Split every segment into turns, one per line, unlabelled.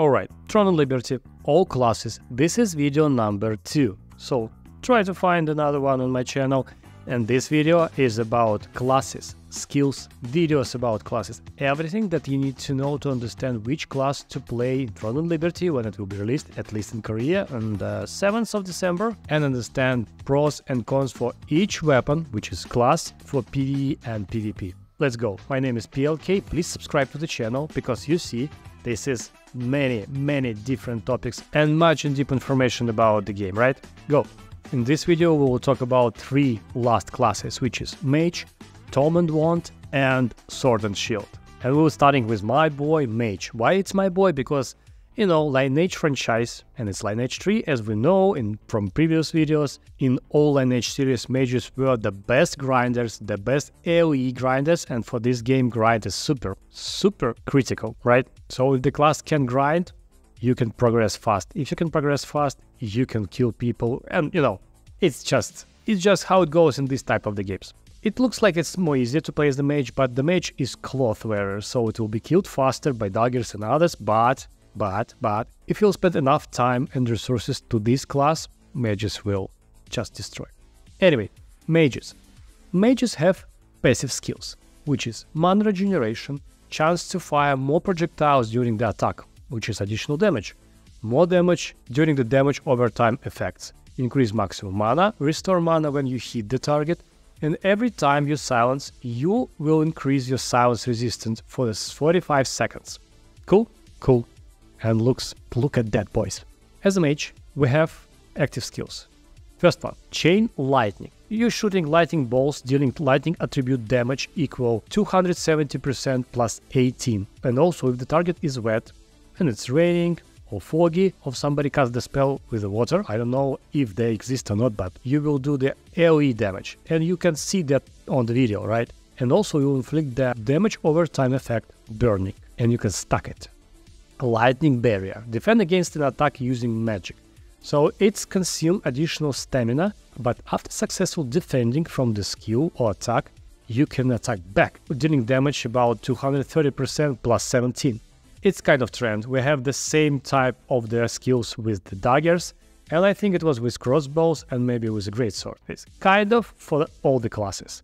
Alright, Throne and Liberty, all classes, this is video number 2. So try to find another one on my channel and this video is about classes, skills, videos about classes, everything that you need to know to understand which class to play in Throne and Liberty when it will be released, at least in Korea, on the 7th of December, and understand pros and cons for each weapon, which is class, for PvE and PvP. Let's go. My name is PLK. Please subscribe to the channel because you see this is many, many different topics and much and deep information about the game, right? Go. In this video, we will talk about three last classes, which is Mage, Tome and Wand, and Sword and Shield. And we're starting with my boy Mage. Why it's my boy? Because you know, Lineage franchise and its Lineage 3, as we know in from previous videos, in all Lineage series, mages were the best grinders, the best AoE grinders, and for this game, grind is super, super critical, right? So if the class can grind, you can progress fast. If you can progress fast, you can kill people, and you know, it's just, it's just how it goes in this type of the games. It looks like it's more easier to play as the mage, but the mage is cloth wearer, so it will be killed faster by daggers and others, but but, but, if you'll spend enough time and resources to this class, mages will just destroy. Anyway, mages. Mages have passive skills, which is mana regeneration, chance to fire more projectiles during the attack, which is additional damage, more damage during the damage over time effects, increase maximum mana, restore mana when you hit the target, and every time you silence, you will increase your silence resistance for 45 seconds. Cool? Cool and looks look at that boys. As a mage, we have active skills. First one, Chain Lightning. You're shooting lightning bolts dealing lightning attribute damage equal 270% plus 18. And also if the target is wet and it's raining or foggy or somebody casts the spell with the water, I don't know if they exist or not, but you will do the AoE damage. And you can see that on the video, right? And also you inflict the damage over time effect burning and you can stack it lightning barrier. Defend against an attack using magic. So it's consume additional stamina, but after successful defending from the skill or attack, you can attack back, dealing damage about 230% plus 17. It's kind of trend. We have the same type of their skills with the daggers, and I think it was with crossbows and maybe with a greatsword. It's kind of for all the classes.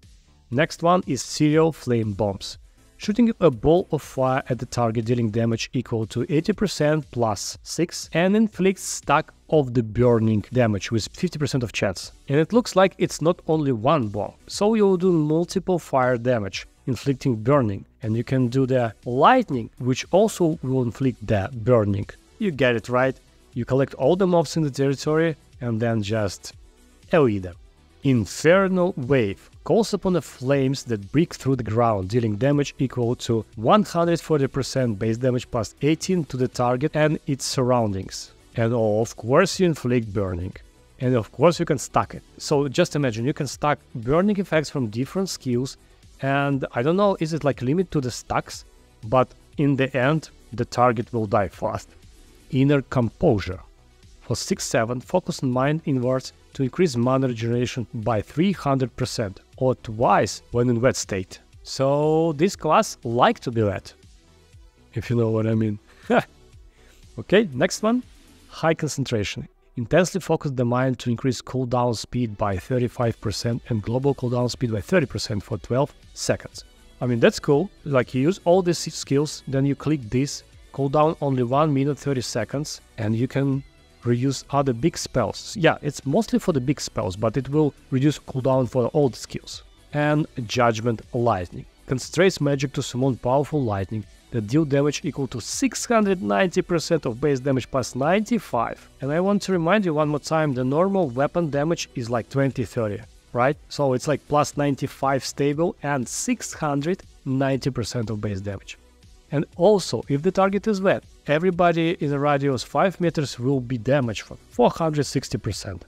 Next one is serial flame bombs shooting a ball of fire at the target dealing damage equal to 80% plus 6 and inflicts stack of the burning damage with 50% of chance. And it looks like it's not only one bomb, so you'll do multiple fire damage, inflicting burning. And you can do the lightning, which also will inflict the burning. You get it right. You collect all the mobs in the territory and then just AoE them. Infernal Wave calls upon the flames that break through the ground, dealing damage equal to 140% base damage plus 18 to the target and its surroundings. And of course you inflict burning. And of course you can stack it. So just imagine you can stack burning effects from different skills and I don't know is it like limit to the stacks, but in the end the target will die fast. Inner Composure. For 6-7, focus on mind inwards to increase mana regeneration by 300% or twice when in wet state. So this class like to be wet, if you know what I mean. okay, next one, high concentration. Intensely focus the mind to increase cooldown speed by 35% and global cooldown speed by 30% for 12 seconds. I mean, that's cool. Like you use all these skills, then you click this, cooldown only 1 minute 30 seconds, and you can reuse other big spells. Yeah, it's mostly for the big spells, but it will reduce cooldown for all the skills. And Judgment Lightning. Concentrates magic to summon powerful lightning that deal damage equal to 690% of base damage plus 95. And I want to remind you one more time, the normal weapon damage is like 20-30, right? So it's like plus 95 stable and 690% of base damage. And also, if the target is wet, everybody in a radius 5 meters will be damaged for 460%.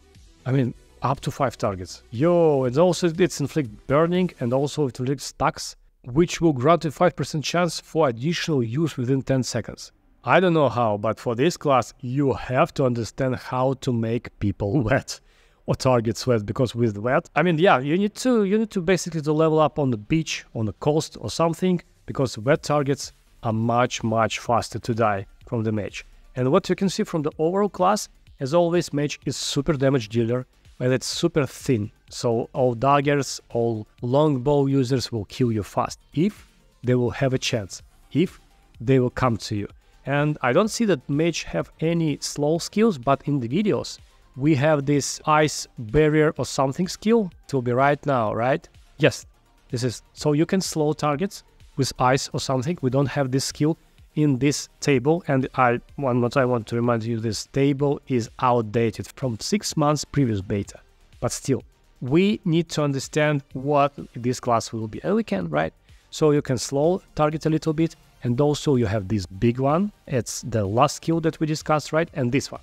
I mean, up to 5 targets. Yo, and also it's inflict burning and also it inflicts stacks, which will grant a 5% chance for additional use within 10 seconds. I don't know how, but for this class, you have to understand how to make people wet or targets wet because with wet, I mean, yeah, you need to you need to basically to level up on the beach, on the coast or something because wet targets are much, much faster to die from the mage. And what you can see from the overall class, as always, mage is super damage dealer, but it's super thin. So all daggers, all longbow users will kill you fast if they will have a chance, if they will come to you. And I don't see that mage have any slow skills, but in the videos, we have this ice barrier or something skill. Will be right now, right? Yes, this is, so you can slow targets with ice or something. We don't have this skill in this table. And I, one more time, I want to remind you, this table is outdated from six months previous beta. But still, we need to understand what this class will be. And we can, right? So you can slow target a little bit. And also you have this big one. It's the last skill that we discussed, right? And this one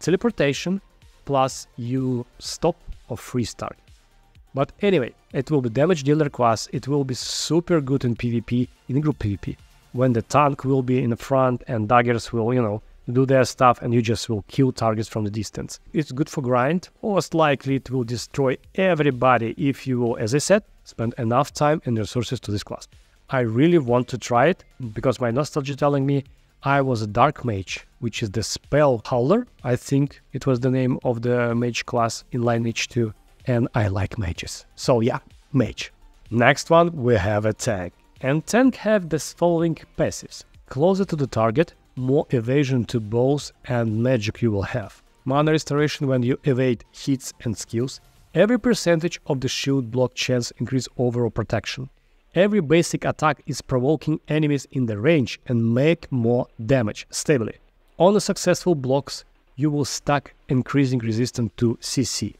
teleportation plus you stop or freeze target. But anyway, it will be damage dealer class. It will be super good in PvP, in group PvP, when the tank will be in the front and daggers will, you know, do their stuff and you just will kill targets from the distance. It's good for grind. Most likely it will destroy everybody if you will, as I said, spend enough time and resources to this class. I really want to try it because my nostalgia telling me I was a Dark Mage, which is the Spell Howler. I think it was the name of the mage class in Lineage 2. And I like mages. So yeah, mage. Next one, we have a tank. And tank have the following passives. Closer to the target, more evasion to bows and magic you will have. Mana restoration when you evade hits and skills. Every percentage of the shield block chance increase overall protection. Every basic attack is provoking enemies in the range and make more damage stably. On the successful blocks, you will stack increasing resistance to CC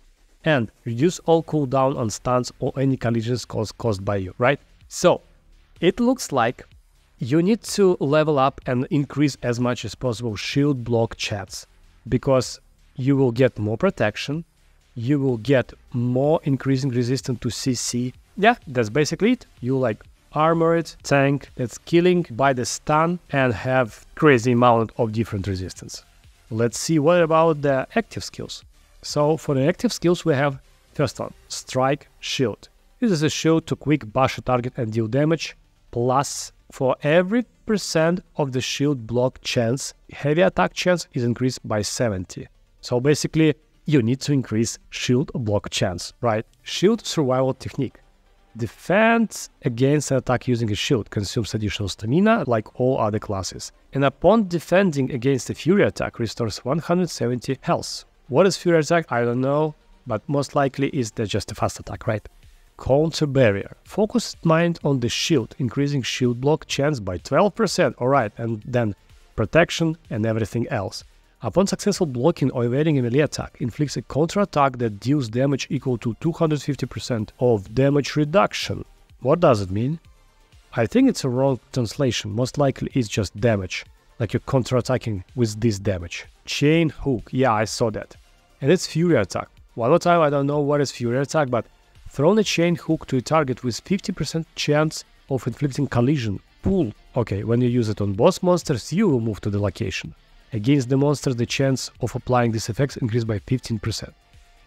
and reduce all cooldown on stuns or any collisions caused, caused by you, right? So, it looks like you need to level up and increase as much as possible shield block chats because you will get more protection, you will get more increasing resistance to CC, yeah, that's basically it. You like armored tank that's killing by the stun and have crazy amount of different resistance. Let's see what about the active skills. So for the active skills we have first one, strike shield. This is a shield to quick bash a target and deal damage, plus for every percent of the shield block chance, heavy attack chance is increased by 70. So basically you need to increase shield block chance, right? Shield survival technique. Defense against an attack using a shield consumes additional stamina like all other classes. And upon defending against a fury attack restores 170 health. What is fury attack? I don't know, but most likely is just a fast attack, right? Counter barrier. Focus mind on the shield, increasing shield block chance by 12%. Alright, and then protection and everything else. Upon successful blocking or evading a melee attack, inflicts a counter-attack that deals damage equal to 250% of damage reduction. What does it mean? I think it's a wrong translation, most likely it's just damage, like you're counter-attacking with this damage. Chain hook, yeah, I saw that. And it's fury attack. One more time, I don't know what is fury attack, but thrown a chain hook to a target with 50% chance of inflicting collision. Pull. Okay, when you use it on boss monsters, you will move to the location. Against the monster, the chance of applying this effect increased by 15%.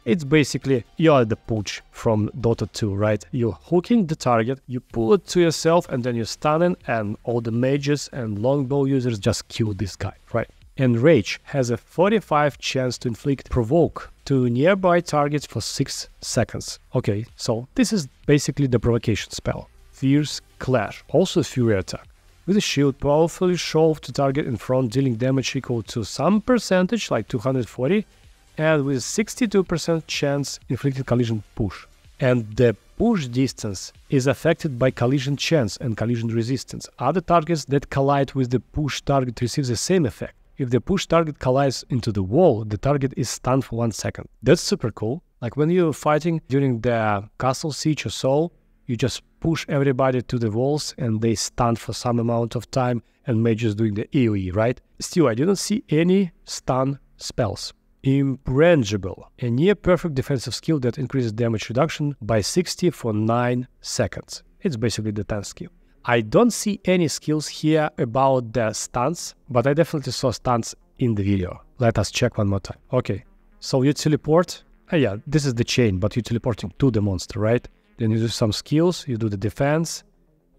It's basically you are the Pudge from Dota 2, right? You're hooking the target, you pull it to yourself, and then you're stunning, and all the mages and longbow users just kill this guy, right? And Rage has a 45 chance to inflict provoke to nearby targets for 6 seconds. Okay, so this is basically the provocation spell. Fierce Clash, also Fury attack with a shield powerfully shove to target in front dealing damage equal to some percentage like 240 and with 62% chance inflicted collision push. And the push distance is affected by collision chance and collision resistance. Other targets that collide with the push target receive the same effect. If the push target collides into the wall, the target is stunned for one second. That's super cool. Like when you're fighting during the castle siege or so, you just push everybody to the walls and they stand for some amount of time and mages doing the AoE, right? Still, I didn't see any stun spells. Imbrangible, a near perfect defensive skill that increases damage reduction by 60 for 9 seconds. It's basically the 10th skill. I don't see any skills here about the stuns, but I definitely saw stuns in the video. Let us check one more time. Okay, so you teleport. Uh, yeah, this is the chain, but you're teleporting to the monster, right? Then you do some skills, you do the defense.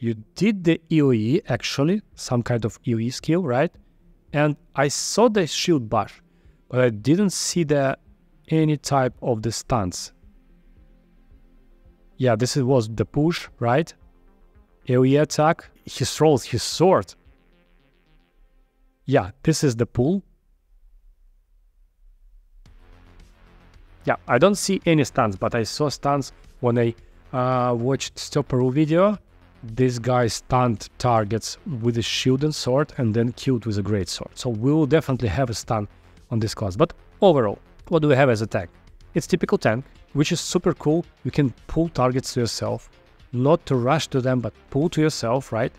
You did the AoE actually, some kind of AoE skill, right? And I saw the shield bash, but I didn't see the any type of the stance. Yeah, this was the push, right? AoE attack. He throws his sword. Yeah, this is the pull. Yeah, I don't see any stance, but I saw stance when I uh, watched Stopperu video. This guy stunned targets with a shield and sword and then killed with a great sword. So we will definitely have a stun on this class. But overall, what do we have as a tank? It's typical tank, which is super cool. You can pull targets to yourself, not to rush to them, but pull to yourself, right?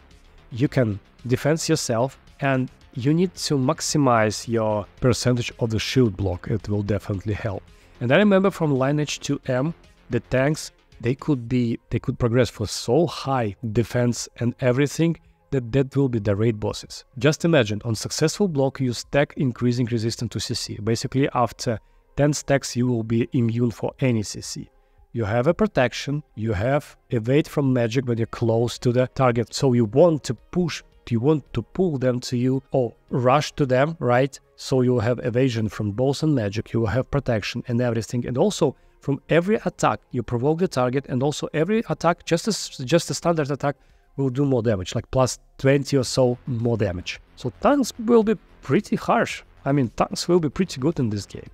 You can defend yourself and you need to maximize your percentage of the shield block. It will definitely help. And I remember from Lineage 2M, the tanks they could be they could progress for so high defense and everything that that will be the raid bosses. Just imagine on successful block you stack increasing resistance to CC. Basically after 10 stacks you will be immune for any CC. You have a protection, you have evade from magic when you're close to the target, so you want to push you want to pull them to you or rush to them, right? So you have evasion from bows and magic, you will have protection and everything. And also from every attack, you provoke the target, and also every attack, just as just a standard attack, will do more damage, like plus 20 or so more damage. So tanks will be pretty harsh. I mean, tanks will be pretty good in this game.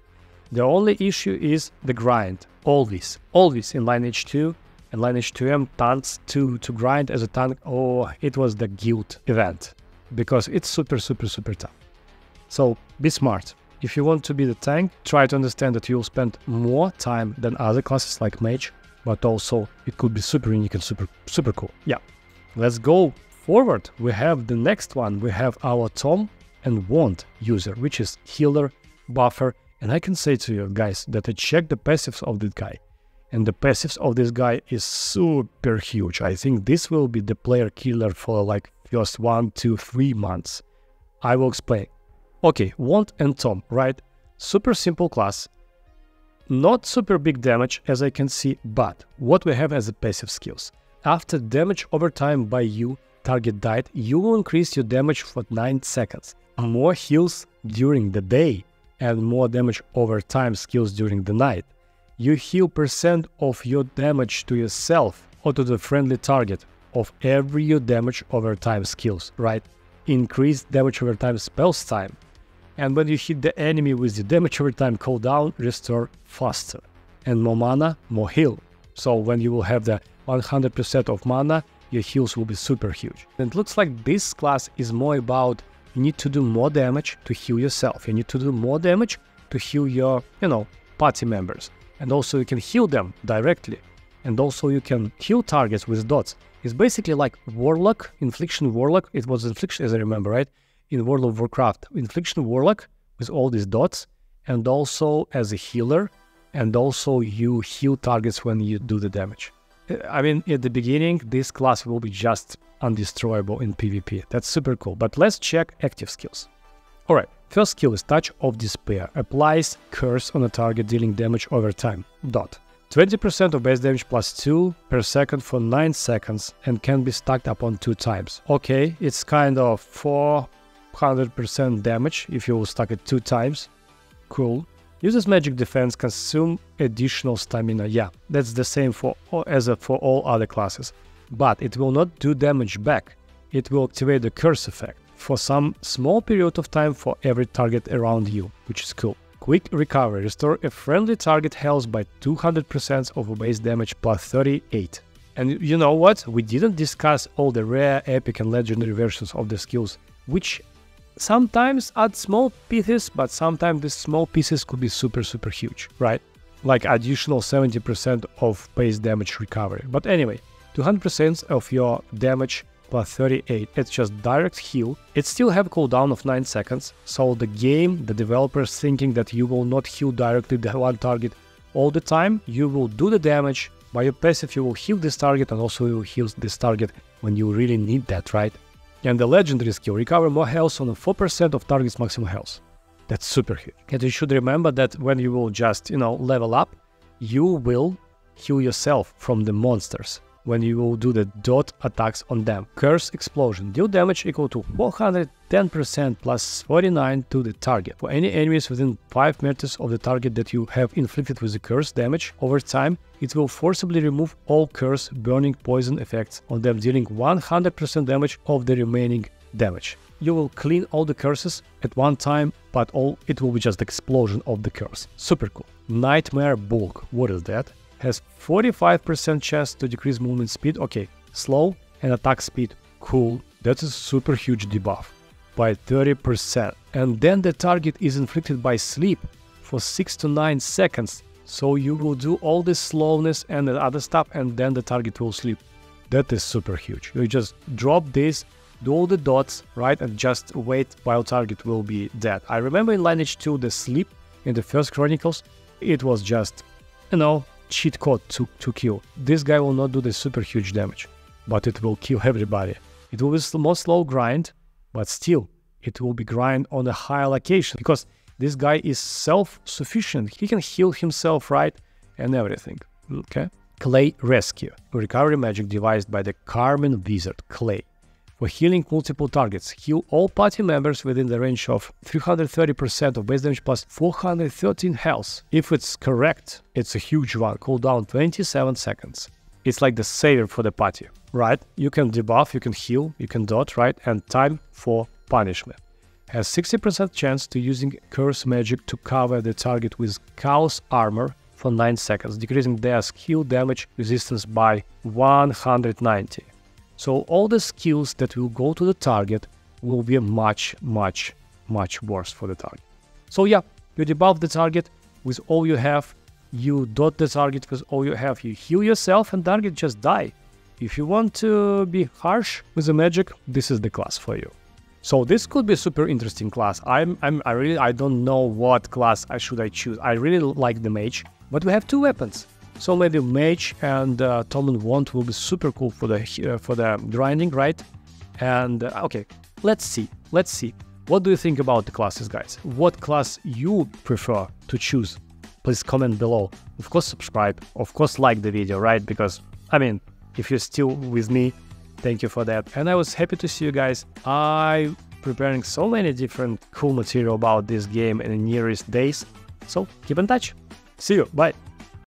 The only issue is the grind. Always, always in Lineage 2 and Lineage 2M tanks to, to grind as a tank, oh, it was the guild event because it's super, super, super tough. So be smart. If you want to be the tank, try to understand that you'll spend more time than other classes like mage, but also it could be super unique and super, super cool. Yeah, let's go forward. We have the next one. We have our Tome and Wand user, which is healer, buffer, and I can say to you guys that I checked the passives of this guy. And the passives of this guy is super huge. I think this will be the player killer for like first one, two, three months. I will explain. Okay, Wand and Tome, right? Super simple class. Not super big damage as I can see, but what we have as a passive skills. After damage over time by you, target died, you will increase your damage for 9 seconds. More heals during the day and more damage over time skills during the night. You heal percent of your damage to yourself or to the friendly target of every your damage over time skills, right? Increase damage over time spells time and when you hit the enemy with the damage over time cooldown, restore faster. And more mana, more heal. So when you will have the 100% of mana, your heals will be super huge. And it looks like this class is more about you need to do more damage to heal yourself. You need to do more damage to heal your, you know, party members. And also you can heal them directly. And also you can heal targets with dots. It's basically like Warlock, Affliction Warlock. It was Affliction as I remember, right? in World of Warcraft Affliction Warlock with all these dots, and also as a healer, and also you heal targets when you do the damage. I mean, at the beginning, this class will be just undestroyable in PvP. That's super cool. But let's check active skills. Alright, first skill is Touch of Despair. Applies curse on a target dealing damage over time. Dot. 20% of base damage plus 2 per second for 9 seconds and can be stacked up on 2 times. Okay, it's kind of 4 100% damage if you stack it two times. Cool. Uses magic defense, consume additional stamina. Yeah, that's the same for as for all other classes. But it will not do damage back. It will activate the curse effect for some small period of time for every target around you, which is cool. Quick recovery. Restore a friendly target health by 200% of base damage plus 38. And you know what? We didn't discuss all the rare, epic and legendary versions of the skills, which sometimes add small pieces, but sometimes these small pieces could be super, super huge, right? Like additional 70% of base damage recovery. But anyway, 200% of your damage per plus 38, it's just direct heal. It still have cooldown of 9 seconds, so the game, the developers thinking that you will not heal directly the one target all the time, you will do the damage, by your passive you will heal this target and also you will heal this target when you really need that, right? And the legendary skill, recover more health on 4% of target's maximum health. That's super huge. And you should remember that when you will just, you know, level up, you will heal yourself from the monsters. When you will do the dot attacks on them. Curse Explosion. Deal damage equal to 410% plus 49 to the target. For any enemies within 5 meters of the target that you have inflicted with the curse damage, over time it will forcibly remove all curse, burning, poison effects on them, dealing 100% damage of the remaining damage. You will clean all the curses at one time, but all it will be just explosion of the curse. Super cool. Nightmare Bulk. What is that? Has 45% chance to decrease movement speed. Okay, slow and attack speed. Cool. That's a super huge debuff by 30%. And then the target is inflicted by sleep for 6 to 9 seconds. So you will do all this slowness and the other stuff and then the target will sleep. That is super huge. You just drop this, do all the dots, right, and just wait while target will be dead. I remember in Lineage 2 the sleep in the first Chronicles, it was just, you know, cheat code to, to kill. This guy will not do the super huge damage, but it will kill everybody. It will be more slow grind, but still, it will be grind on a higher location because this guy is self-sufficient. He can heal himself, right? And everything, okay? Clay Rescue, recovery magic devised by the Carmen Wizard, Clay healing multiple targets. Heal all party members within the range of 330% of base damage plus 413 health. If it's correct, it's a huge one, cooldown 27 seconds. It's like the savior for the party, right? You can debuff, you can heal, you can dot, right? And time for punishment. Has 60% chance to using curse magic to cover the target with chaos armor for 9 seconds, decreasing their skill damage resistance by 190. So all the skills that will go to the target will be much, much, much worse for the target. So yeah, you debuff the target with all you have, you dot the target with all you have, you heal yourself and target just die. If you want to be harsh with the magic, this is the class for you. So this could be a super interesting class. I'm, I'm, I really, I don't know what class I should I choose. I really like the mage, but we have two weapons. So maybe Mage and uh, Tome and Wand will be super cool for the uh, for the grinding, right? And uh, okay, let's see. Let's see. What do you think about the classes, guys? What class you prefer to choose? Please comment below. Of course, subscribe. Of course, like the video, right? Because I mean, if you're still with me, thank you for that. And I was happy to see you guys. I preparing so many different cool material about this game in the nearest days. So keep in touch. See you. Bye.